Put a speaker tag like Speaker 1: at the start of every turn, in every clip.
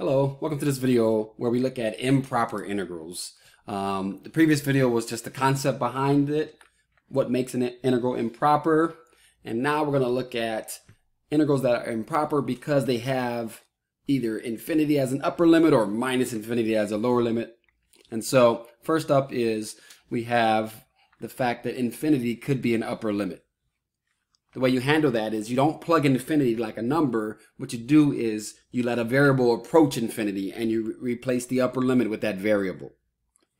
Speaker 1: Hello, welcome to this video where we look at improper integrals. Um, the previous video was just the concept behind it, what makes an integral improper, and now we're going to look at integrals that are improper because they have either infinity as an upper limit or minus infinity as a lower limit. And so first up is we have the fact that infinity could be an upper limit. The way you handle that is you don't plug in infinity like a number. What you do is you let a variable approach infinity and you re replace the upper limit with that variable.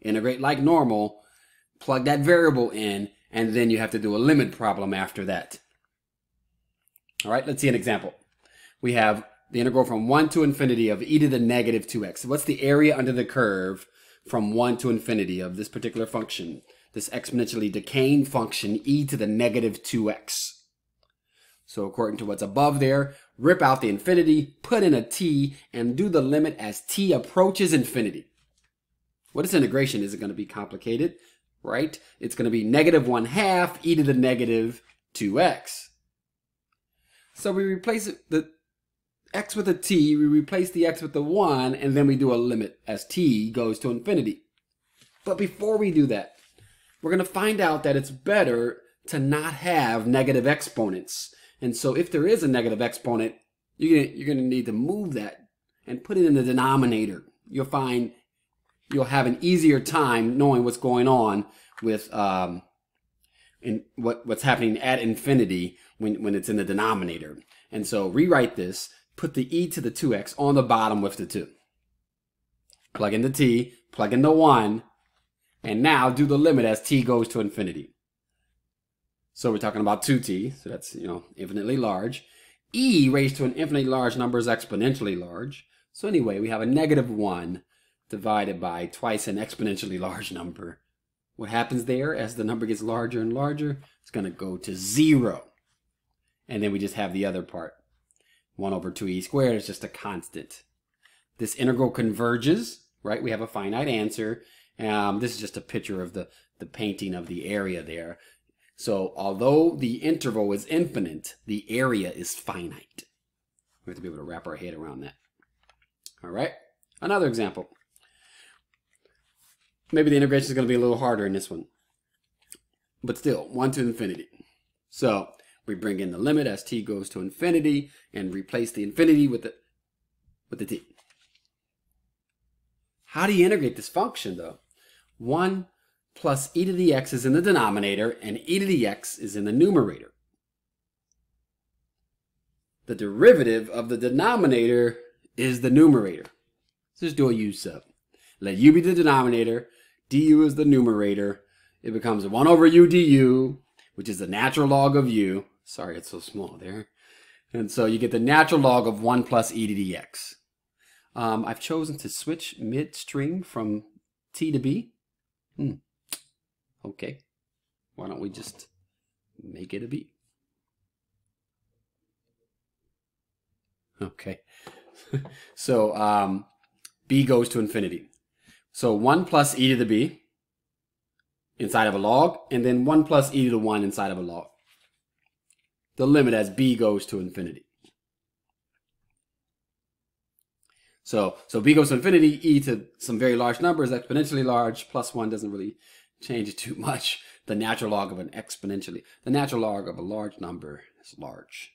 Speaker 1: Integrate like normal, plug that variable in, and then you have to do a limit problem after that. All right, let's see an example. We have the integral from 1 to infinity of e to the negative 2x. what's the area under the curve from 1 to infinity of this particular function? This exponentially decaying function e to the negative 2x. So according to what's above there, rip out the infinity, put in a t, and do the limit as t approaches infinity. What is integration? Is it going to be complicated? Right? It's going to be negative 1 half e to the negative 2x. So we replace the x with a t, we replace the x with the 1, and then we do a limit as t goes to infinity. But before we do that, we're going to find out that it's better to not have negative exponents and so if there is a negative exponent, you're gonna, you're gonna need to move that and put it in the denominator. You'll find you'll have an easier time knowing what's going on with um, in what, what's happening at infinity when, when it's in the denominator. And so rewrite this, put the e to the 2x on the bottom with the 2. Plug in the t, plug in the 1, and now do the limit as t goes to infinity. So we're talking about 2t, so that's, you know, infinitely large. e raised to an infinitely large number is exponentially large. So anyway, we have a negative 1 divided by twice an exponentially large number. What happens there as the number gets larger and larger? It's going to go to 0. And then we just have the other part. 1 over 2e squared is just a constant. This integral converges, right? We have a finite answer. Um, this is just a picture of the, the painting of the area there. So although the interval is infinite, the area is finite. We have to be able to wrap our head around that. All right, another example. Maybe the integration is going to be a little harder in this one. But still, 1 to infinity. So we bring in the limit as t goes to infinity and replace the infinity with the, with the t. How do you integrate this function though? 1 plus e to the x is in the denominator and e to the x is in the numerator. The derivative of the denominator is the numerator. Let's just do a u sub. Let u be the denominator, du is the numerator. It becomes 1 over u du, which is the natural log of u. Sorry, it's so small there. And so you get the natural log of 1 plus e to the x. Um, I've chosen to switch midstream from t to b. Hmm. Okay, why don't we just make it a b? Okay, so um, b goes to infinity. So 1 plus e to the b inside of a log, and then 1 plus e to the 1 inside of a log. The limit as b goes to infinity. So, so b goes to infinity, e to some very large numbers, exponentially large, plus 1 doesn't really change it too much. The natural log of an exponentially, the natural log of a large number is large.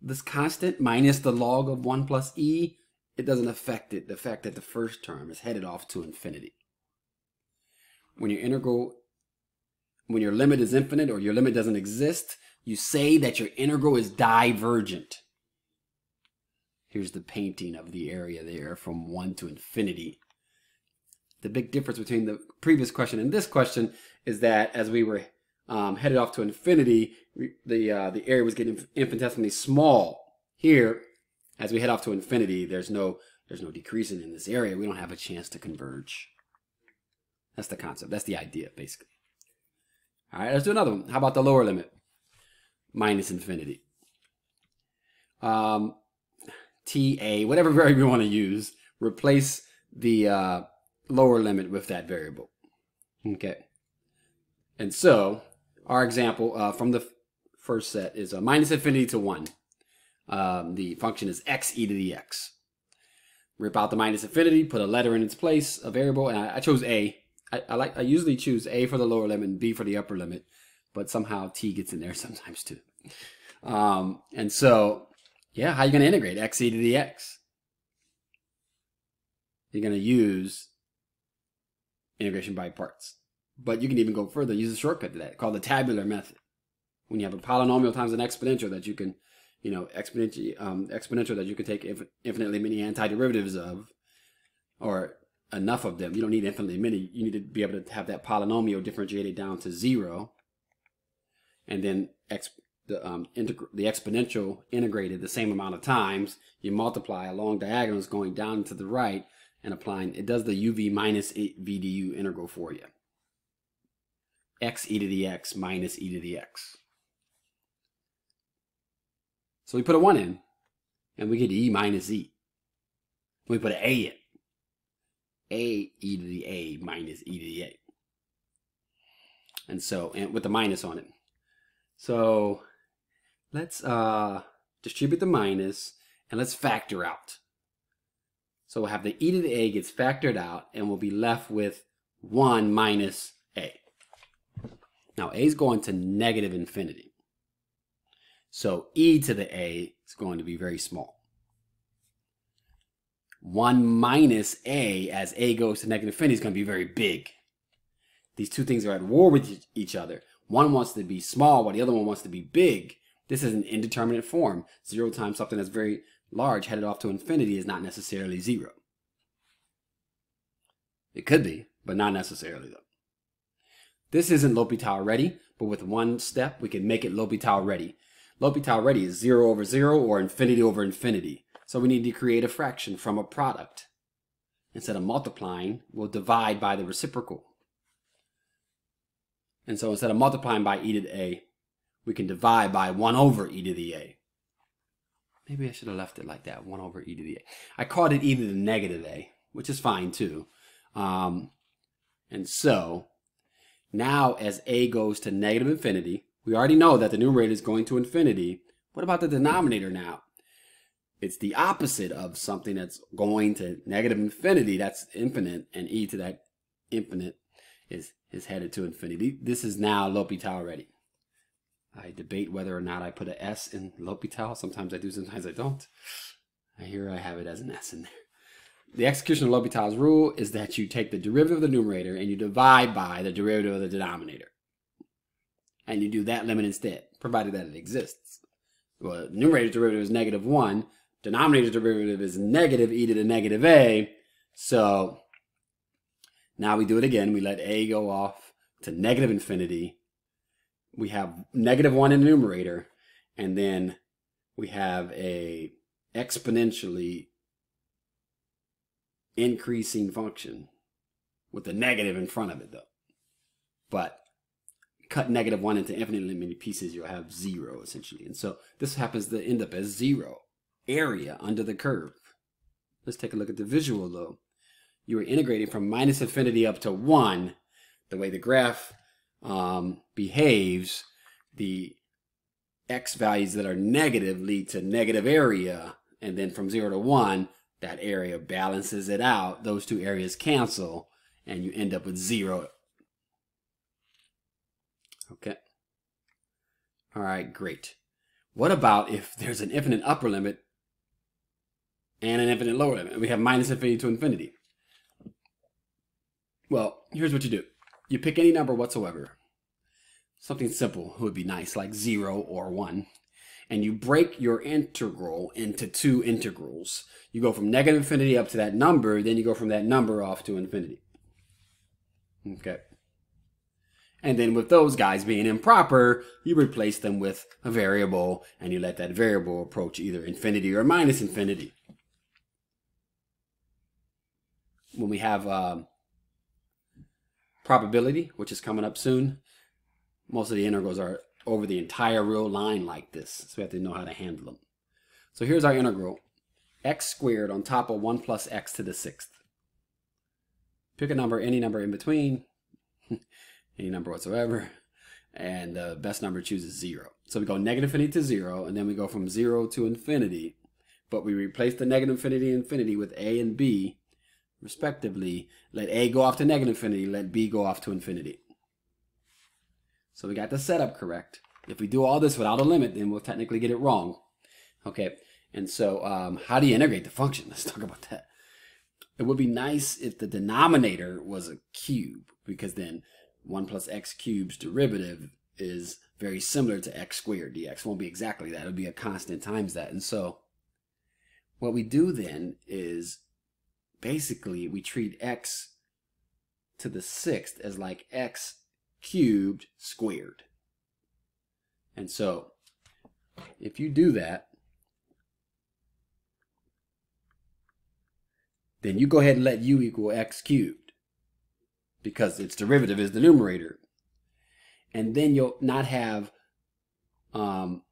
Speaker 1: This constant minus the log of 1 plus e, it doesn't affect it, the fact that the first term is headed off to infinity. When your integral, when your limit is infinite or your limit doesn't exist, you say that your integral is divergent. Here's the painting of the area there from 1 to infinity the big difference between the previous question and this question is that as we were um, headed off to infinity, the uh, the area was getting infinitesimally small. Here, as we head off to infinity, there's no there's no decreasing in this area. We don't have a chance to converge. That's the concept. That's the idea, basically. All right, let's do another one. How about the lower limit? Minus infinity. Um, TA, whatever variable you want to use, replace the uh, lower limit with that variable. Okay. And so our example uh, from the first set is a minus infinity to 1. Um, the function is x e to the x. rip out the minus infinity, put a letter in its place, a variable, and I, I chose A. I, I like I usually choose A for the lower limit and B for the upper limit, but somehow T gets in there sometimes too. Um, and so, yeah, how are you going to integrate x e to the x? You're going to use integration by parts. But you can even go further, use a shortcut to that called the tabular method. When you have a polynomial times an exponential that you can, you know, exponential, um, exponential that you can take infinitely many antiderivatives of, or enough of them. You don't need infinitely many. You need to be able to have that polynomial differentiated down to zero, and then ex the um, the exponential integrated the same amount of times. You multiply along diagonals going down to the right and applying. It does the uv minus vdu integral for you. x e to the x minus e to the x. So we put a 1 in, and we get e minus e. We put an a in. a e to the a minus e to the a. And so, and with the minus on it. So let's uh, distribute the minus and let's factor out. So we'll have the e to the a gets factored out and we'll be left with 1 minus a. Now a is going to negative infinity. So e to the a is going to be very small. 1 minus a as a goes to negative infinity is going to be very big. These two things are at war with each other. One wants to be small while the other one wants to be big. This is an indeterminate form. Zero times something that's very large headed off to infinity is not necessarily zero. It could be, but not necessarily though. This isn't L'Hopital ready, but with one step, we can make it L'Hopital ready. L'Hopital ready is zero over zero or infinity over infinity. So we need to create a fraction from a product. Instead of multiplying, we'll divide by the reciprocal. And so instead of multiplying by e to the a, we can divide by 1 over e to the a. Maybe I should have left it like that, 1 over e to the a. I called it e to the negative a, which is fine too. Um, and so, now as a goes to negative infinity, we already know that the numerator is going to infinity. What about the denominator now? It's the opposite of something that's going to negative infinity. That's infinite, and e to that infinite is, is headed to infinity. This is now L'Hopital ready. I debate whether or not I put an S in L'Hopital. Sometimes I do, sometimes I don't. Here I have it as an S in there. The execution of L'Hopital's rule is that you take the derivative of the numerator and you divide by the derivative of the denominator. And you do that limit instead, provided that it exists. Well, numerator derivative is negative 1. Denominator derivative is negative e to the negative a. So now we do it again. We let a go off to negative infinity we have negative 1 in the numerator, and then we have a exponentially increasing function with a negative in front of it, though. But cut negative 1 into infinitely many pieces, you'll have 0, essentially. And so this happens to end up as 0 area under the curve. Let's take a look at the visual, though. You are integrating from minus infinity up to 1. The way the graph um, behaves, the x values that are negative lead to negative area. And then from 0 to 1, that area balances it out. Those two areas cancel, and you end up with 0. Okay. All right, great. What about if there's an infinite upper limit and an infinite lower limit? We have minus infinity to infinity. Well, here's what you do. You pick any number whatsoever. Something simple would be nice, like 0 or 1. And you break your integral into two integrals. You go from negative infinity up to that number, then you go from that number off to infinity. Okay. And then with those guys being improper, you replace them with a variable and you let that variable approach either infinity or minus infinity. When we have uh, probability, which is coming up soon. Most of the integrals are over the entire real line like this, so we have to know how to handle them. So here's our integral, x squared on top of 1 plus x to the sixth. Pick a number, any number in between, any number whatsoever, and the best number chooses 0. So we go negative infinity to 0, and then we go from 0 to infinity but we replace the negative infinity and infinity with a and b, respectively. Let a go off to negative infinity, let b go off to infinity. So we got the setup correct. If we do all this without a limit, then we'll technically get it wrong. Okay, and so um, how do you integrate the function? Let's talk about that. It would be nice if the denominator was a cube, because then 1 plus x cubed's derivative is very similar to x squared dx. Won't be exactly that. It'll be a constant times that. And so what we do then is basically we treat x to the sixth as like x cubed squared. And so if you do that, then you go ahead and let u equal x cubed because its derivative is the numerator. And then you'll not have um,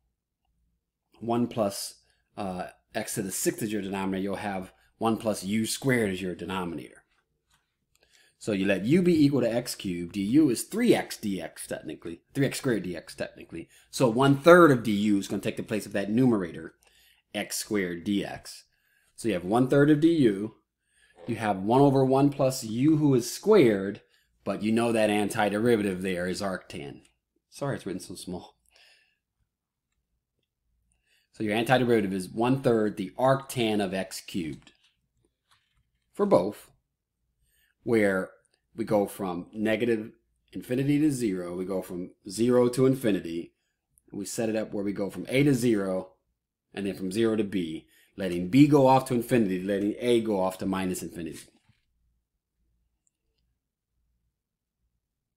Speaker 1: 1 plus uh, x to the sixth as your denominator. You'll have 1 plus u squared is your denominator. So you let u be equal to x cubed. du is 3x dx technically. 3x squared dx technically. So one third of du is going to take the place of that numerator, x squared dx. So you have one third of du you have 1 over 1 plus u who is squared, but you know that antiderivative there is arctan. Sorry it's written so small. So your antiderivative is 1 third the arctan of x cubed. For both, where we go from negative infinity to 0, we go from 0 to infinity, we set it up where we go from a to 0, and then from 0 to b, letting b go off to infinity, letting a go off to minus infinity.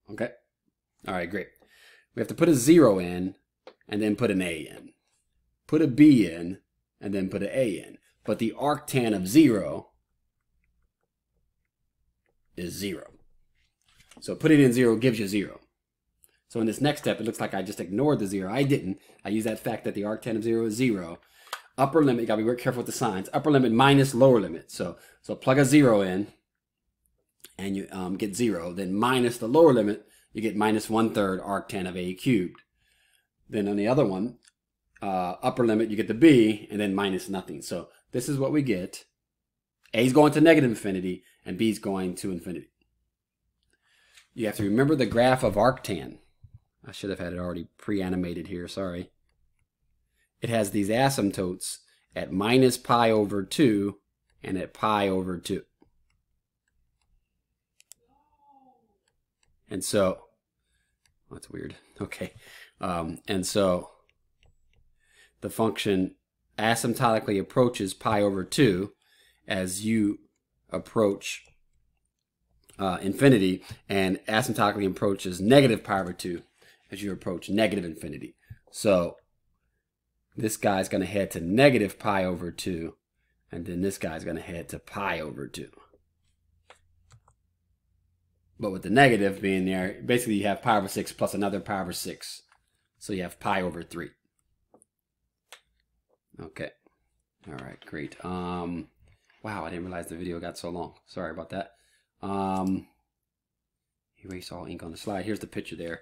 Speaker 1: Okay? All right, great. We have to put a 0 in and then put an a in. Put a b in and then put an a in. But the arctan of 0 is 0. So putting in 0 gives you 0. So in this next step, it looks like I just ignored the 0. I didn't. I used that fact that the arctan of 0 is 0 upper limit, you gotta be very careful with the signs. Upper limit minus lower limit. So so plug a zero in and you um, get zero. Then minus the lower limit, you get minus one third arctan of a cubed. Then on the other one, uh, upper limit, you get the b, and then minus nothing. So this is what we get. A is going to negative infinity, and b is going to infinity. You have to remember the graph of arctan. I should have had it already pre-animated here, sorry it has these asymptotes at minus pi over 2 and at pi over 2. And so, oh, that's weird. Okay. Um, and so the function asymptotically approaches pi over 2 as you approach uh, infinity and asymptotically approaches negative pi over 2 as you approach negative infinity. So this guy's going to head to negative pi over 2, and then this guy's going to head to pi over 2. But with the negative being there, basically you have pi over 6 plus another pi over 6. So you have pi over 3. Okay. All right, great. Um, wow, I didn't realize the video got so long. Sorry about that. Um, erase all ink on the slide. Here's the picture there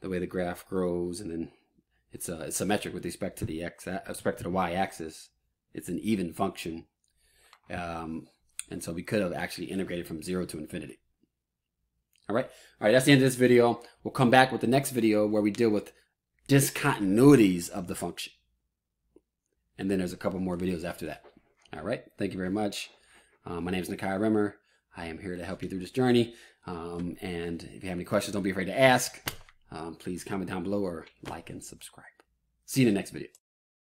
Speaker 1: the way the graph grows, and then it's uh, it's symmetric with respect to the x respect to the y-axis. It's an even function, um, and so we could have actually integrated from zero to infinity. All right, all right. That's the end of this video. We'll come back with the next video where we deal with discontinuities of the function, and then there's a couple more videos after that. All right. Thank you very much. Uh, my name is Nakia Rimmer. I am here to help you through this journey. Um, and if you have any questions, don't be afraid to ask um, please comment down below or like and subscribe. See you in the next video.